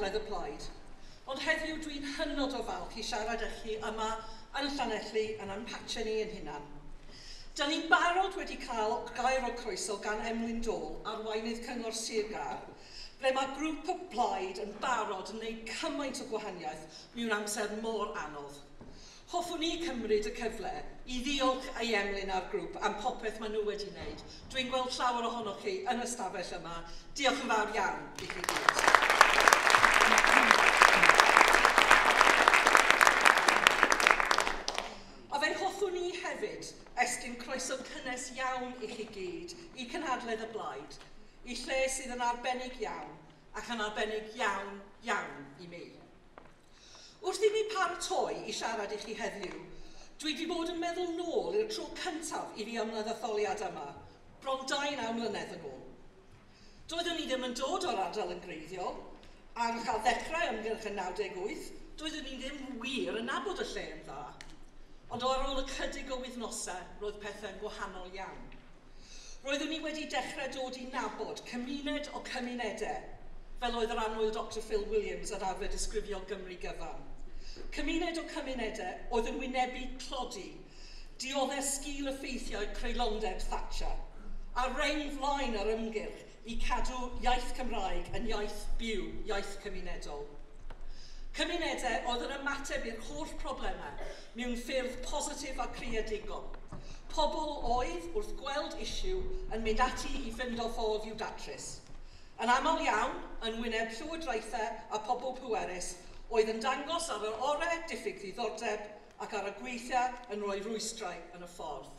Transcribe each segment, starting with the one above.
rhaglen y blaid. Ond heddiw dwi'n hynod o falch i siarad â chi yma yn Llanelli yn anpatio ni yn hunan. Da ni'n barod wedi cael gair o croeso gan Emlyn Dôl ar wainydd Cyngor Sir Gar, ble mae grŵp o blaid yn barod yn gwneud cymaint o gwahaniaeth mewn amser mor anodd. Hoffwn ni cymryd y cyfle i ddiolch ei emlyn a'r grŵp am popeth maen nhw wedi wneud. Dwi'n gweld llawer ohonoch chi yn y stafell yma. Diolch yn fawr iawn i chi gyd. A fe'n hoffwn i hefyd estyn croeso cynnes iawn i chi gyd i cynhadledd y blaid, i lle sydd yn arbennig iawn ac yn arbennig iawn, iawn i mi. Wrth i mi paratoi i siarad i chi heddiw, dwi wedi bod yn meddwl nôl i'r tro cyntaf i fi ymladd etholiad yma, bron 2 naw mlynedd yn ôl. Doeddwn i ddim yn dod o'r ardal yn greiddiol, Ac ar ddechrau ymgyrch yn 98, doeddwn ni ddim wir yn nabod y lle yn dda. Ond ar ôl y cydig o wythnosau, roedd pethau'n gwahanol iawn. Roeddwn ni wedi dechrau dod i nabod cymuned o cymunedau, fel oedd yr anwyl Dr Phil Williams ar arfer disgrifio Gymru gyfan. Cymuned o cymunedau oedd yn wynebu clodi, dioddau sgil effeithiau creulondeb Thatcher, a rein flaen ar ymgyrch i cadw iaith Cymraeg yn iaith byw, iaith cymunedol. Cymunedau oedd yn ymateb i'r holl problemau mewn ffyrdd positif a creadigol. Pobl oedd wrth gweld isiw yn mynd ati i fynd o ffordd i'w datrys. Yn aml iawn, yn wyneb llywodraethau a pobl pwerus, oedd yn dangos ar yr orau diffyg ddiddordeb ac ar y gweithiau yn rhoi rwystrau yn y ffordd.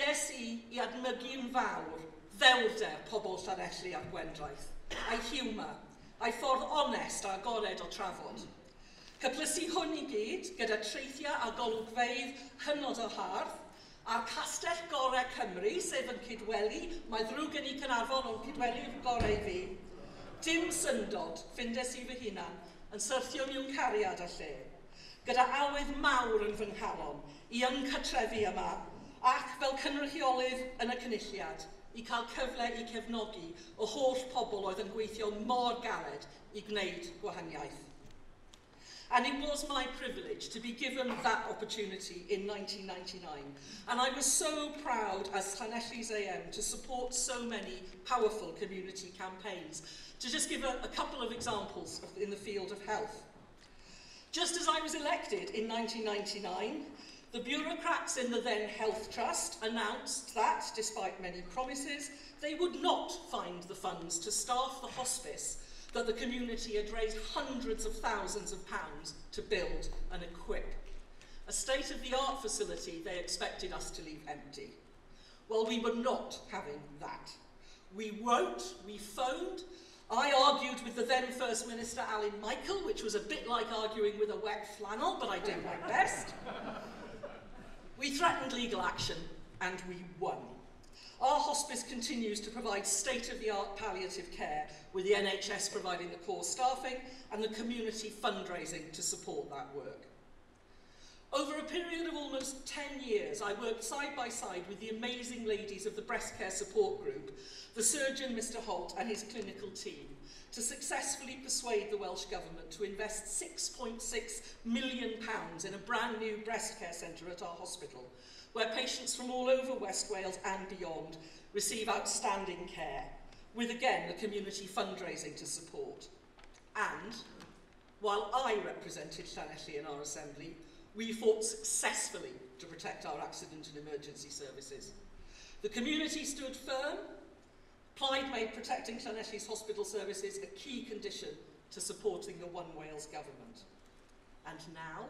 Des i i admygu'n fawr ddelder pobl Llanelli a'r Gwendraeth, a'i hiwma, a'i ffordd onest a agored o trafod. Cyplysu hwn i gyd gyda treithia a golwgfeidd hynod o hardd, a'r castell gorau Cymru, sef yn Cydweli, mae ddrwg yn ei Cynarfon o'n Cydweli yn gorau fi, dim syndod ffindes i fy hunan yn syrthio mewn cariad a lle, gyda awydd mawr yn fy nghalon i ynghytrefi yma ac fel cynrychiolydd yn y cynulliad, i cael cyfle i cefnogi o holl pobl oedd yn gweithio mor galed i gwneud gwahaniaeth. And it was my privilege to be given that opportunity in 1999. And I was so proud as Llanelli's AM to support so many powerful community campaigns. To just give a, a couple of examples of, in the field of health. Just as I was elected in 1999, The bureaucrats in the then Health Trust announced that, despite many promises, they would not find the funds to staff the hospice that the community had raised hundreds of thousands of pounds to build and equip. A state-of-the-art facility they expected us to leave empty. Well, we were not having that. We wrote, we phoned, I argued with the then First Minister Alan Michael, which was a bit like arguing with a wet flannel, but I did my best. We threatened legal action and we won. Our hospice continues to provide state-of-the-art palliative care, with the NHS providing the core staffing and the community fundraising to support that work. Over a period of almost 10 years, I worked side by side with the amazing ladies of the breast care support group, the surgeon Mr Holt and his clinical team, to successfully persuade the Welsh Government to invest £6.6 million pounds in a brand new breast care centre at our hospital, where patients from all over West Wales and beyond receive outstanding care, with again the community fundraising to support. And, while I represented Llanelli in our assembly, we fought successfully to protect our accident and emergency services. The community stood firm. Plaid made protecting Llanelli's hospital services a key condition to supporting the One Wales government. And now?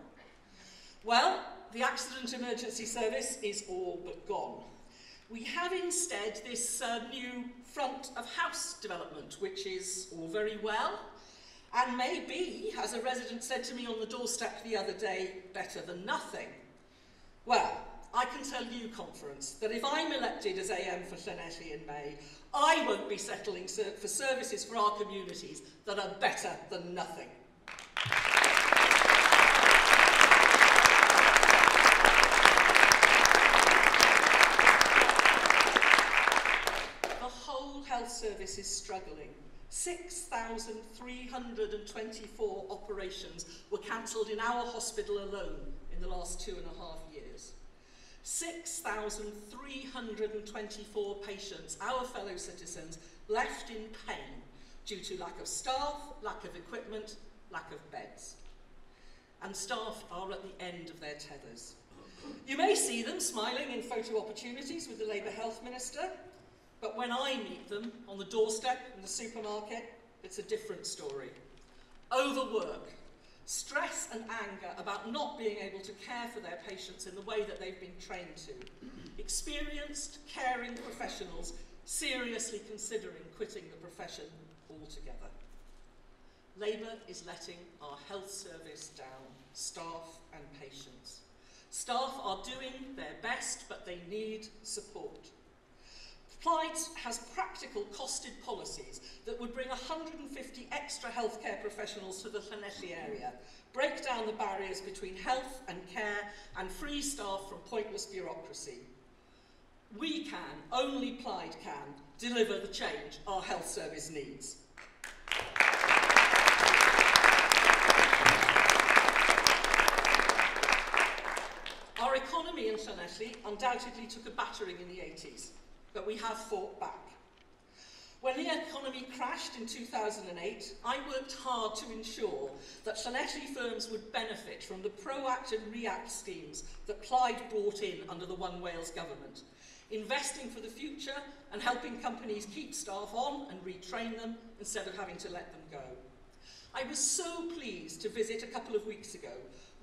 Well, the accident emergency service is all but gone. We have instead this uh, new front of house development, which is all very well, and maybe, as a resident said to me on the doorstep the other day, better than nothing. Well, I can tell you, conference, that if I'm elected as AM for Llanelli in May, I won't be settling for services for our communities that are better than nothing. the whole health service is struggling 6,324 operations were cancelled in our hospital alone in the last two and a half years. 6,324 patients, our fellow citizens, left in pain due to lack of staff, lack of equipment, lack of beds. And staff are at the end of their tethers. You may see them smiling in photo opportunities with the Labour Health Minister, but when I meet them on the doorstep in the supermarket, it's a different story. Overwork, stress and anger about not being able to care for their patients in the way that they've been trained to. Experienced, caring professionals seriously considering quitting the profession altogether. Labour is letting our health service down, staff and patients. Staff are doing their best, but they need support. Plaid has practical costed policies that would bring 150 extra healthcare professionals to the Llanelli area, break down the barriers between health and care, and free staff from pointless bureaucracy. We can, only Plaid can, deliver the change our health service needs. Our economy in Llanelli undoubtedly took a battering in the 80s but we have fought back. When the economy crashed in 2008, I worked hard to ensure that Llanelli firms would benefit from the Proact and React schemes that Plaid brought in under the One Wales government, investing for the future and helping companies keep staff on and retrain them instead of having to let them go. I was so pleased to visit a couple of weeks ago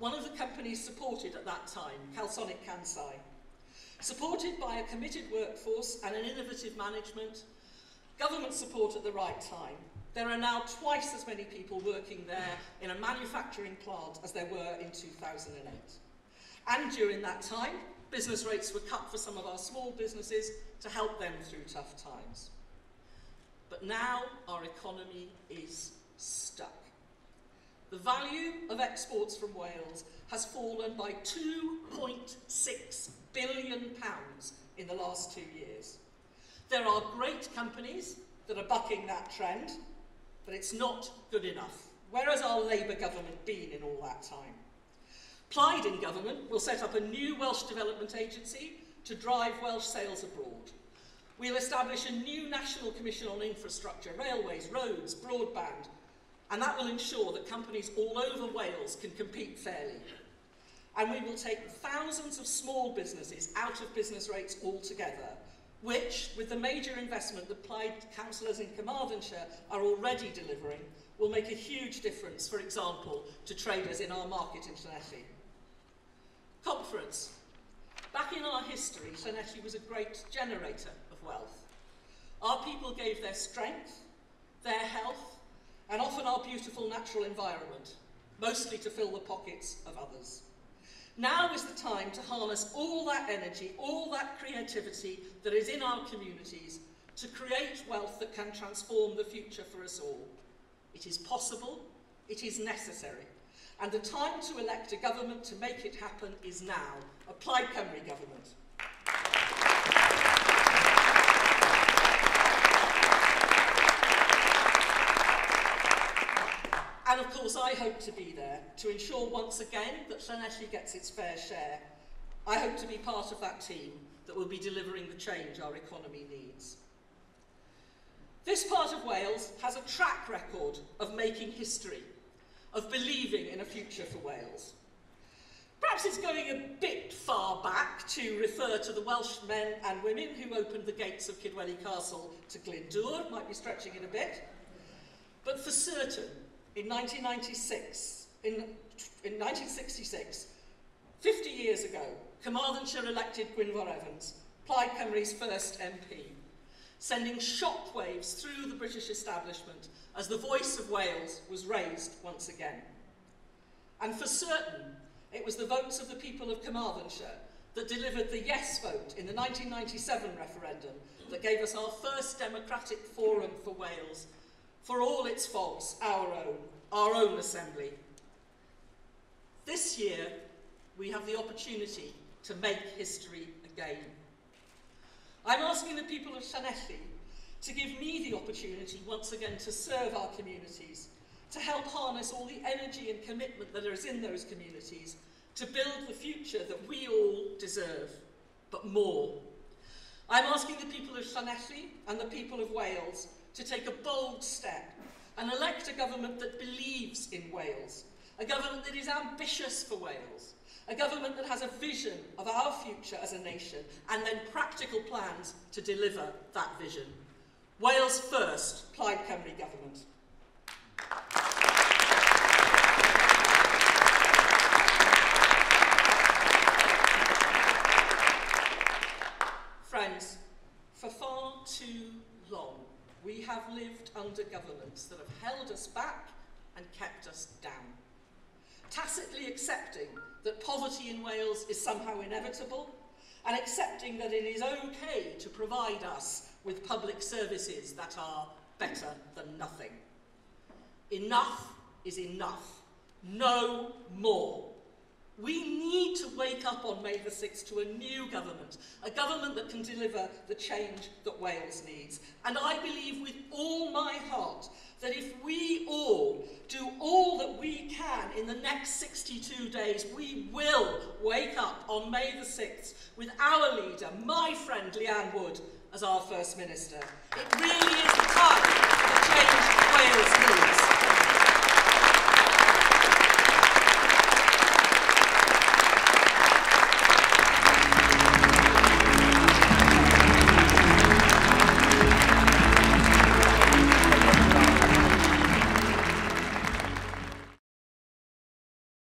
one of the companies supported at that time, Calsonic Kansai, Supported by a committed workforce and an innovative management, government support at the right time, there are now twice as many people working there in a manufacturing plant as there were in 2008. And during that time, business rates were cut for some of our small businesses to help them through tough times. But now our economy is stuck. Value of exports from Wales has fallen by 2.6 billion pounds in the last two years. There are great companies that are bucking that trend, but it's not good enough. Where has our Labour government been in all that time? Plaid in government will set up a new Welsh Development Agency to drive Welsh sales abroad. We'll establish a new National Commission on Infrastructure, railways, roads, broadband, and that will ensure that companies all over Wales can compete fairly. And we will take thousands of small businesses out of business rates altogether, which, with the major investment that Plaid councillors in Carmarthenshire are already delivering, will make a huge difference, for example, to traders in our market in Llanelli. Conference. Back in our history, Llanelli was a great generator of wealth. Our people gave their strength, their health, and often our beautiful natural environment, mostly to fill the pockets of others. Now is the time to harness all that energy, all that creativity that is in our communities to create wealth that can transform the future for us all. It is possible, it is necessary, and the time to elect a government to make it happen is now. Applied Cymru government. And of course, I hope to be there to ensure once again that Llanelli gets its fair share. I hope to be part of that team that will be delivering the change our economy needs. This part of Wales has a track record of making history, of believing in a future for Wales. Perhaps it's going a bit far back to refer to the Welsh men and women who opened the gates of Kidwelly Castle to Glyndŵr, might be stretching it a bit. But for certain, in 1996, in, in 1966, 50 years ago, Carmarthenshire elected Gwynfor Evans, Plaid Cymru's first MP, sending shockwaves through the British establishment as the voice of Wales was raised once again. And for certain, it was the votes of the people of Carmarthenshire that delivered the yes vote in the 1997 referendum that gave us our first democratic forum for Wales for all its faults, our own, our own assembly. This year, we have the opportunity to make history again. I'm asking the people of Llanelli to give me the opportunity once again to serve our communities, to help harness all the energy and commitment that is in those communities, to build the future that we all deserve, but more. I'm asking the people of Llanelli and the people of Wales to take a bold step and elect a government that believes in Wales, a government that is ambitious for Wales, a government that has a vision of our future as a nation and then practical plans to deliver that vision. Wales first, Plaid Cymru government. Friends, for far too long, We have lived under governments that have held us back and kept us down. Tacitly accepting that poverty in Wales is somehow inevitable and accepting that it is okay to provide us with public services that are better than nothing. Enough is enough. No more. We need to wake up on May the 6th to a new government, a government that can deliver the change that Wales needs. And I believe with all my heart that if we all do all that we can in the next 62 days, we will wake up on May the 6th with our leader, my friend Leanne Wood, as our First Minister. It really is the time for change Wales needs.